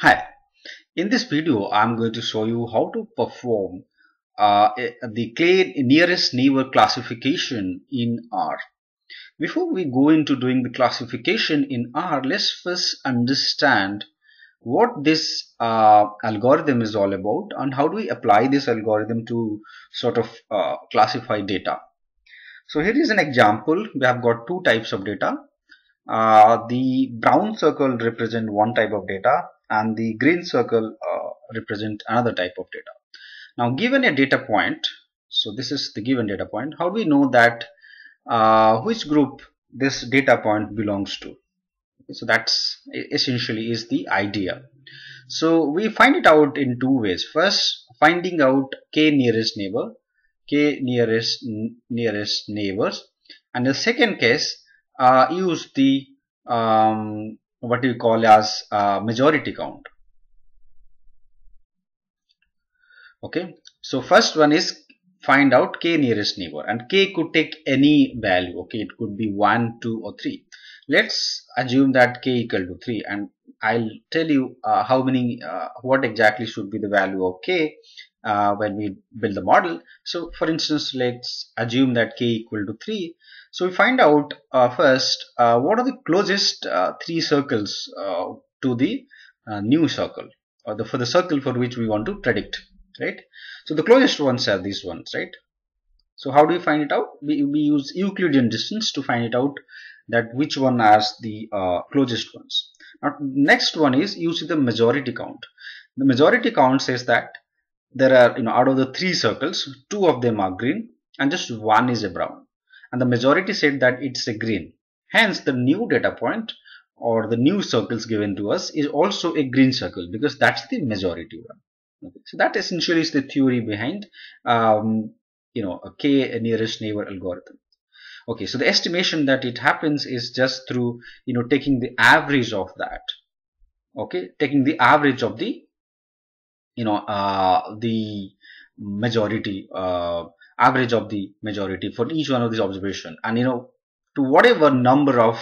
Hi, in this video I'm going to show you how to perform uh, the k nearest neighbor classification in R. Before we go into doing the classification in R, let's first understand what this uh, algorithm is all about and how do we apply this algorithm to sort of uh, classify data. So here is an example. We have got two types of data. Uh, the brown circle represent one type of data and the green circle uh, represent another type of data. Now given a data point, so this is the given data point, how do we know that uh, which group this data point belongs to? So that's essentially is the idea. So we find it out in two ways. First, finding out k nearest neighbor, k nearest nearest neighbors, and the second case, uh, use the um, what you call as uh, majority count. Okay, so first one is find out k nearest neighbor, and k could take any value. Okay, it could be one, two, or three let's assume that k equal to 3 and I'll tell you uh, how many uh, what exactly should be the value of k uh, when we build the model. So for instance let's assume that k equal to 3 so we find out uh, first uh, what are the closest uh, three circles to the new circle or the, for the circle for which we want to predict right? So the closest ones are these ones right? So how do we find it out? We, we use Euclidean distance to find it out that which one has the uh, closest ones. Now next one is see the majority count. The majority count says that there are you know out of the three circles two of them are green and just one is a brown. And the majority said that it's a green. Hence the new data point or the new circles given to us is also a green circle because that's the majority one. Okay. so that essentially is the theory behind um, you know a k nearest neighbor algorithm. Okay. So the estimation that it happens is just through you know taking the average of that. Okay. Taking the average of the you know uh, the majority uh, average of the majority for each one of these observation. And you know to whatever number of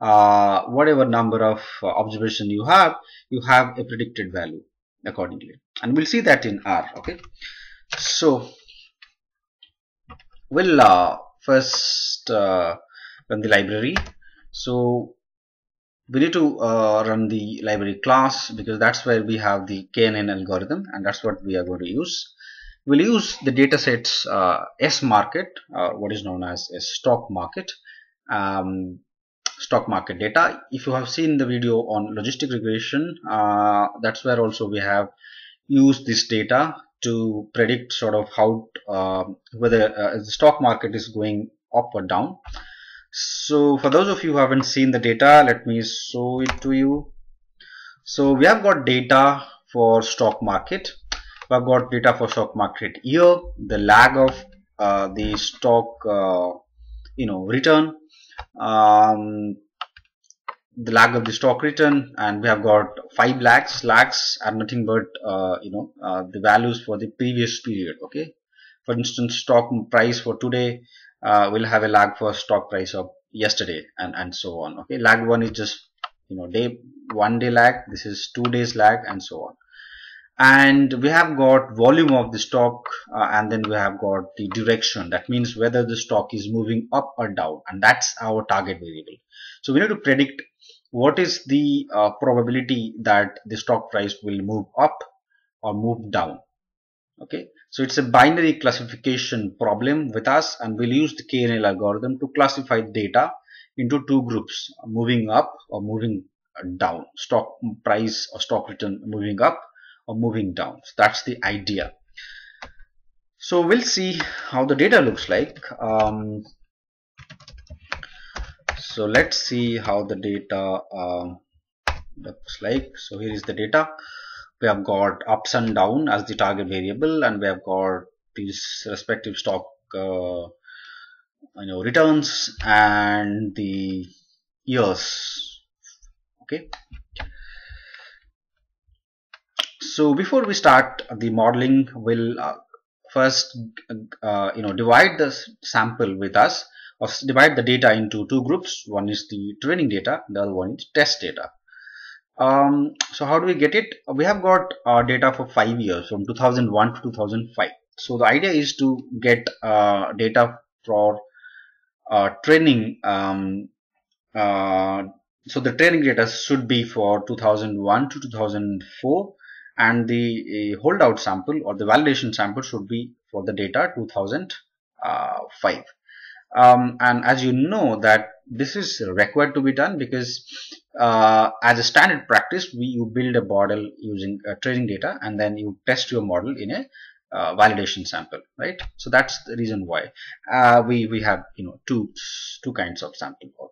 uh, whatever number of uh, observation you have you have a predicted value accordingly. And we'll see that in R okay? So we'll uh, first uh, run the library. So we need to uh, run the library class because that's where we have the KNN algorithm and that's what we are going to use. We'll use the datasets uh, Smarket uh, what is known as a stock market um, stock market data. If you have seen the video on logistic regression uh, that's where also we have used this data to predict sort of how uh, whether uh, the stock market is going up or down so for those of you who haven't seen the data let me show it to you. So we have got data for stock market. We have got data for stock market year the lag of uh, the stock uh, you know return um, the lag of the stock return and we have got five lags. Lags are nothing but uh, you know uh, the values for the previous period okay for instance stock price for today uh, will have a lag for stock price of yesterday and and so on. Okay lag one is just you know day one day lag. This is two days lag and so on. And we have got volume of the stock uh, and then we have got the direction. That means whether the stock is moving up or down and that's our target variable. So we need to predict what is the uh, probability that the stock price will move up or move down okay? So it's a binary classification problem with us and we'll use the KNN algorithm to classify data into two groups moving up or moving down stock price or stock return moving up or moving down. So that's the idea. So we'll see how the data looks like. Um, so let's see how the data uh, looks like. So here is the data we have got ups and down as the target variable and we have got these respective stock uh, you know returns and the years. Okay. So before we start the modeling we'll uh, first uh, you know divide the sample with us or divide the data into two groups. One is the training data the other one is test data um, so how do we get it? We have got uh, data for five years from 2001 to 2005 so the idea is to get uh, data for uh, training um, uh, so the training data should be for 2001 to 2004 and the holdout sample or the validation sample should be for the data 2005 um, and as you know that this is required to be done because uh, as a standard practice we you build a model using uh, training data and then you test your model in a uh, validation sample right? So that's the reason why. Uh, we we have you know two two kinds of sample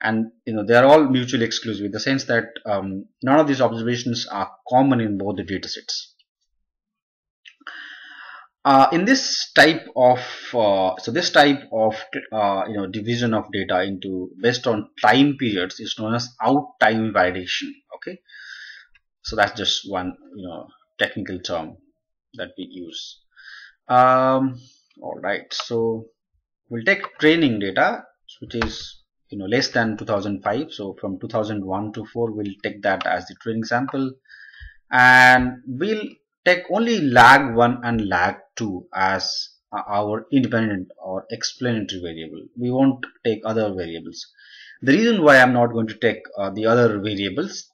and you know they are all mutually exclusive in the sense that um, none of these observations are common in both the data sets uh, in this type of uh, so this type of uh, you know division of data into based on time periods is known as out time validation okay? So that's just one you know technical term that we use. Um, all right so we'll take training data which is you know less than 2005 so from 2001 to 4 we'll take that as the training sample. And we'll take only lag 1 and lag 2 as our independent or explanatory variable. We won't take other variables. The reason why I'm not going to take uh, the other variables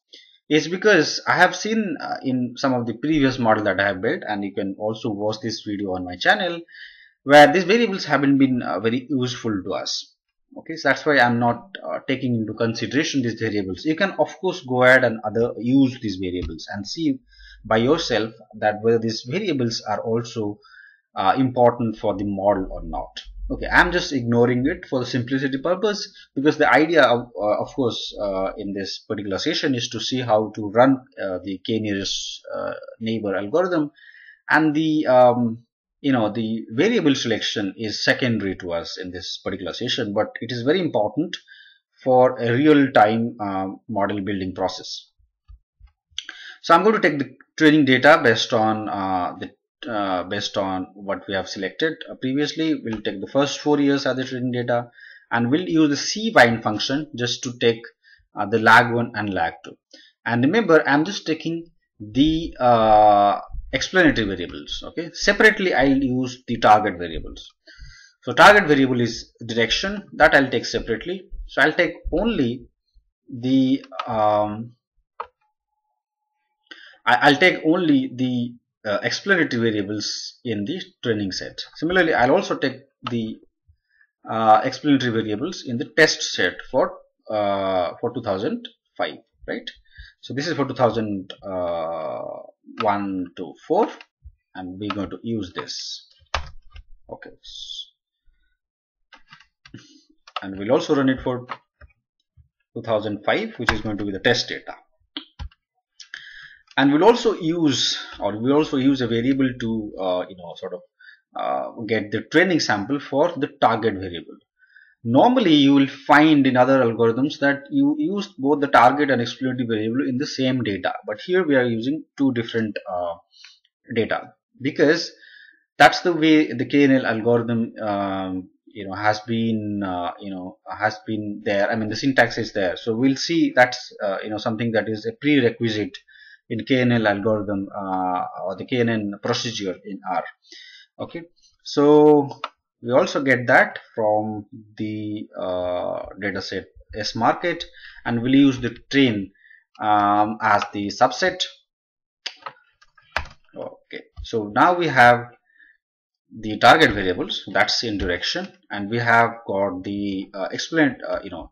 is because I have seen uh, in some of the previous model that I have built and you can also watch this video on my channel where these variables haven't been uh, very useful to us okay so that's why I'm not uh, taking into consideration these variables you can of course go ahead and other use these variables and see by yourself that whether these variables are also uh, important for the model or not. Okay i'm just ignoring it for the simplicity purpose because the idea of, uh, of course uh, in this particular session is to see how to run uh, the k nearest uh, neighbor algorithm and the um, you know the variable selection is secondary to us in this particular session but it is very important for a real-time uh, model building process so i'm going to take the training data based on uh, the uh, based on what we have selected. Uh, previously we'll take the first four years as the training data and we'll use the cbind function just to take uh, the lag 1 and lag 2 and remember i'm just taking the uh, explanatory variables okay? Separately i'll use the target variables. So target variable is direction that i'll take separately. So i'll take only the um, I'll take only the uh, explanatory variables in the training set. Similarly, I'll also take the uh, explanatory variables in the test set for uh, for 2005, right? So this is for 2001 uh, to 4, and we're going to use this. Okay, and we'll also run it for 2005, which is going to be the test data and we'll also use or we'll also use a variable to uh, you know sort of uh, get the training sample for the target variable. Normally you will find in other algorithms that you use both the target and explanatory variable in the same data. But here we are using two different uh, data. Because that's the way the KNN algorithm um, you know has been uh, you know has been there. I mean the syntax is there. So we'll see that's uh, you know something that is a prerequisite in KNN algorithm uh, or the KNN procedure in R. Okay, so we also get that from the uh, dataset Smarket and we'll use the train um, as the subset. Okay, so now we have the target variables that's in direction and we have got the uh, explained uh, you know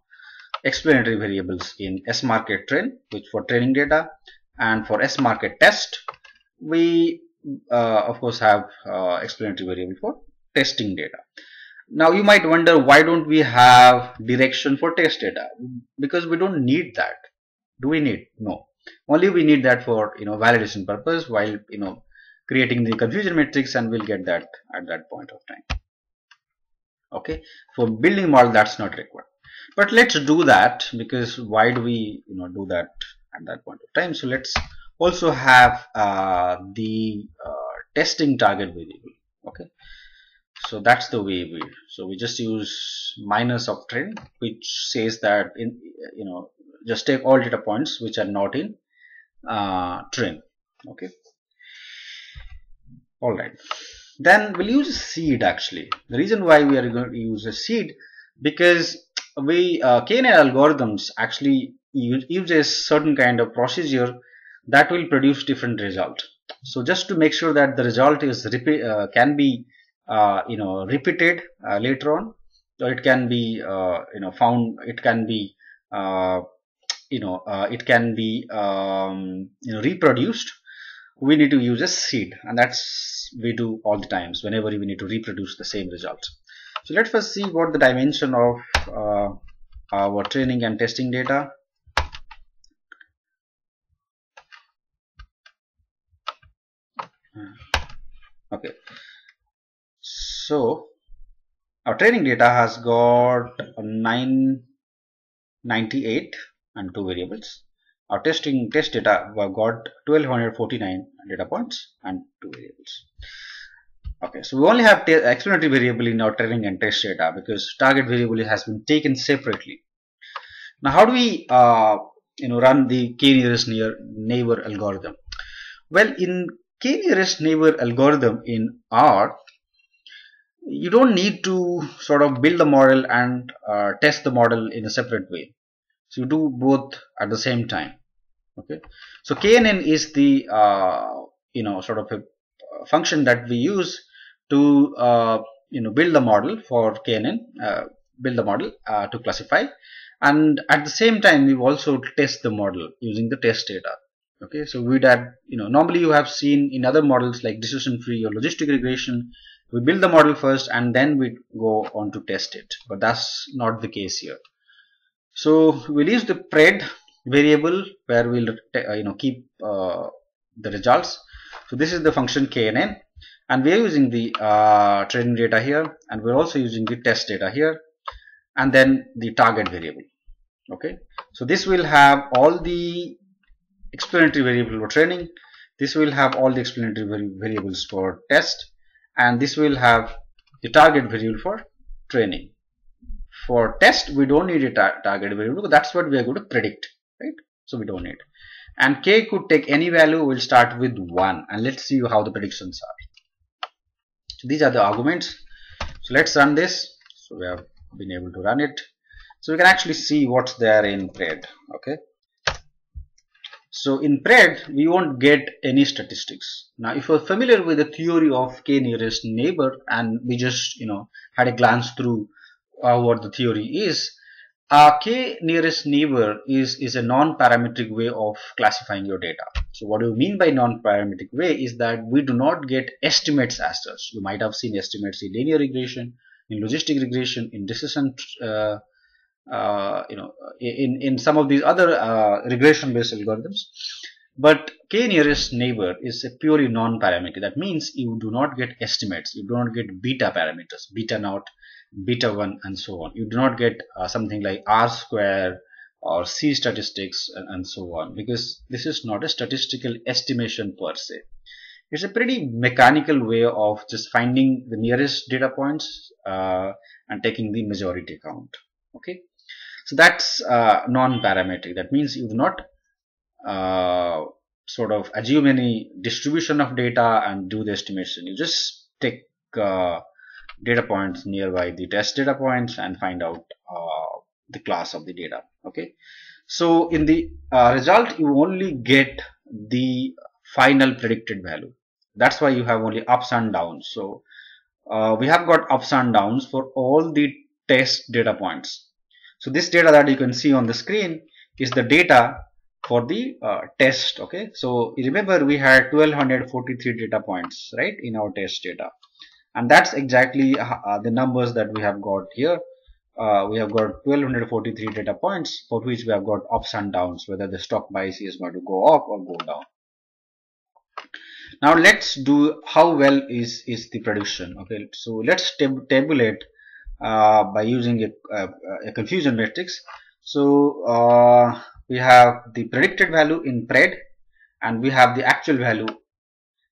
explanatory variables in Smarket train which for training data and for Smarket test we uh, of course have uh, explanatory variable for testing data. Now you might wonder why don't we have direction for test data? Because we don't need that. Do we need? No. Only we need that for you know validation purpose while you know creating the confusion matrix and we'll get that at that point of time. Okay? For building model that's not required. But let's do that because why do we you know do that at that point of time. So let's also have uh, the uh, testing target variable. Okay. So that's the way we so we just use minus of train which says that in you know just take all data points which are not in uh, train. Okay. All right. Then we'll use a seed actually. The reason why we are going to use a seed because we uh, KNN algorithms actually use, use a certain kind of procedure that will produce different result. So just to make sure that the result is uh, can be uh, you know repeated uh, later on or it can be uh, you know found it can be uh, you know uh, it can be um, you know reproduced we need to use a seed. And that's we do all the times whenever we need to reproduce the same result. So let's first see what the dimension of our training and testing data okay. So our training data has got 998 and two variables. Our testing test data we have got 1249 data points and two variables. Okay so we only have explanatory variable in our training and test data because target variable has been taken separately. Now how do we uh, you know run the k nearest near neighbor algorithm? Well in k nearest neighbor algorithm in r you don't need to sort of build the model and uh, test the model in a separate way. So you do both at the same time. Okay? So knn is the uh, you know sort of a function that we use to uh, you know build the model for knn uh, build the model uh, to classify. And at the same time we also test the model using the test data okay so we'd have you know normally you have seen in other models like decision tree or logistic regression we build the model first and then we go on to test it. But that's not the case here. So we'll use the pred variable where we'll uh, you know keep uh, the results. So this is the function knn and we're using the uh, training data here and we're also using the test data here and then the target variable. Okay so this will have all the explanatory variable for training this will have all the explanatory variables for test and this will have the target variable for training. For test, we don't need a tar target variable because that's what we are going to predict, right? So we don't need. And k could take any value. We'll start with one, and let's see how the predictions are. So these are the arguments. So let's run this. So we have been able to run it. So we can actually see what's there in pred. Okay. So in PRED, we won't get any statistics. Now, if you're familiar with the theory of k nearest neighbor and we just, you know, had a glance through uh, what the theory is, uh, k nearest neighbor is, is a non-parametric way of classifying your data. So what do you mean by non-parametric way is that we do not get estimates as such. You might have seen estimates in linear regression, in logistic regression, in decision uh, uh, you know in in some of these other uh, regression based algorithms. But k nearest neighbor is a purely non-parameter. That means you do not get estimates. You do not get beta parameters beta naught beta 1 and so on. You do not get uh, something like r square or c statistics and, and, so on because this is not a statistical estimation per se. It's a pretty mechanical way of just finding the nearest data points uh, and taking the majority count. Okay so that's uh, non-parametric. That means you do not uh, sort of assume any distribution of data and do the estimation. You just take uh, data points nearby the test data points and find out uh, the class of the data. Okay. So in the uh, result, you only get the final predicted value. That's why you have only ups and downs. So uh, we have got ups and downs for all the test data points so this data that you can see on the screen is the data for the uh, test. Okay. So remember we had 1243 data points right in our test data. And that's exactly uh, uh, the numbers that we have got here. Uh, we have got 1243 data points for which we have got ups and downs whether the stock price is going to go up or go down now let's do how well is is the prediction okay so let's tab tabulate uh, by using a, a, a, confusion matrix. So uh, we have the predicted value in pred and we have the actual value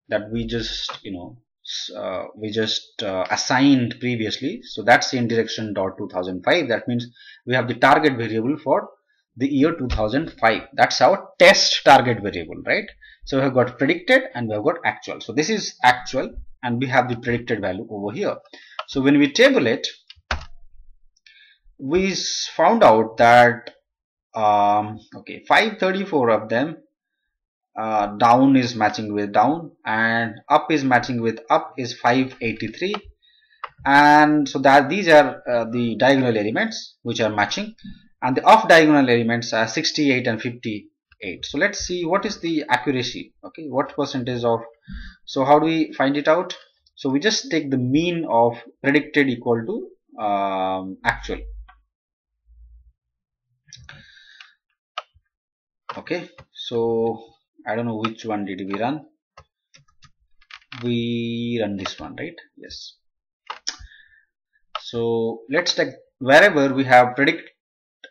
that we just you know uh, we just uh, assigned previously. So that's in direction dot 2005 that means we have the target variable for the year 2005 that's our test target variable right? So we have got predicted and we have got actual. So this is actual and we have the predicted value over here. So when we table it we found out that um, okay 534 of them uh, down is matching with down and up is matching with up is 583 and so that these are uh, the diagonal elements which are matching and the off diagonal elements are 68 and 58 so let's see what is the accuracy okay? What percentage of so how do we find it out? So we just take the mean of predicted equal to um, actual okay so I don't know which one did we run. We run this one right? Yes. So let's take wherever we have predict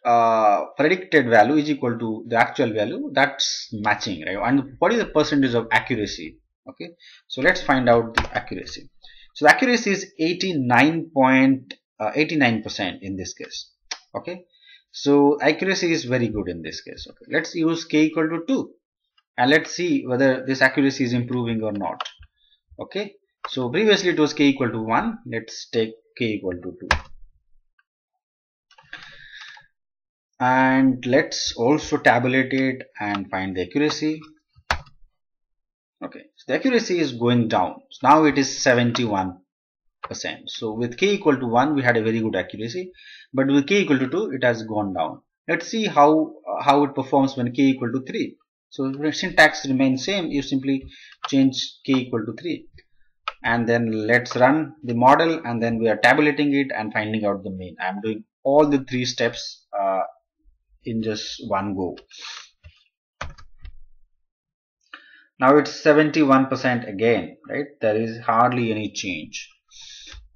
uh, predicted value is equal to the actual value that's matching right? And what is the percentage of accuracy? Okay so let's find out the accuracy. So the accuracy is 89.89 uh, percent in this case. Okay so accuracy is very good in this case okay. Let's use k equal to 2 and let's see whether this accuracy is improving or not okay. So previously it was k equal to 1 let's take k equal to 2 and let's also tabulate it and find the accuracy okay. So the accuracy is going down. So now it is 71 percent so with k equal to 1 we had a very good accuracy. But with k equal to 2 it has gone down. Let's see how uh, how it performs when k equal to 3 so syntax remains same. You simply change k equal to 3 and then let's run the model and then we are tabulating it and finding out the mean. I'm doing all the three steps uh, in just one go. Now it's 71% again right? There is hardly any change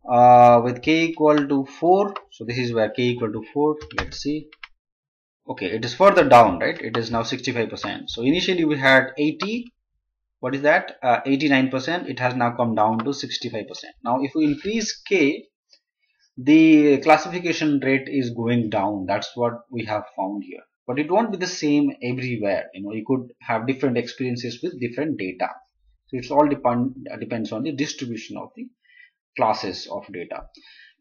uh, with k equal to 4 so this is where k equal to 4 let's see. Okay it is further down right? It is now 65% so initially we had 80 what is that? 89% uh, it has now come down to 65% now if we increase k the classification rate is going down. That's what we have found here. But it won't be the same everywhere. You know you could have different experiences with different data. So it's all depend depends on the distribution of the classes of data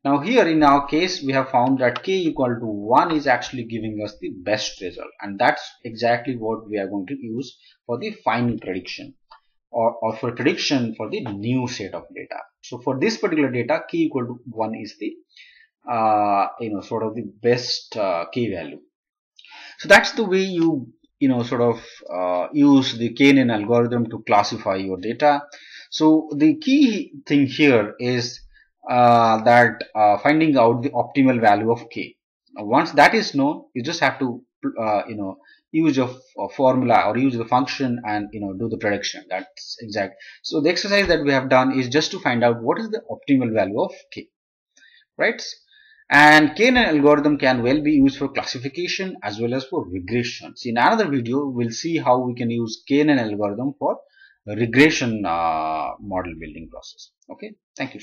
now here in our case we have found that k equal to 1 is actually giving us the best result and that's exactly what we are going to use for the final prediction or, or for prediction for the new set of data. So for this particular data, k equal to 1 is the, uh, you know, sort of the best uh, k value. So that's the way you, you know, sort of uh, use the KNN algorithm to classify your data. So the key thing here is uh, that uh, finding out the optimal value of k. Now, once that is known, you just have to, uh, you know, use of a formula or use the function and you know do the prediction. That's exact. So the exercise that we have done is just to find out what is the optimal value of k. Right? And KNN algorithm can well be used for classification as well as for regression. In another video we'll see how we can use KNN algorithm for regression uh, model building process. Okay? Thank you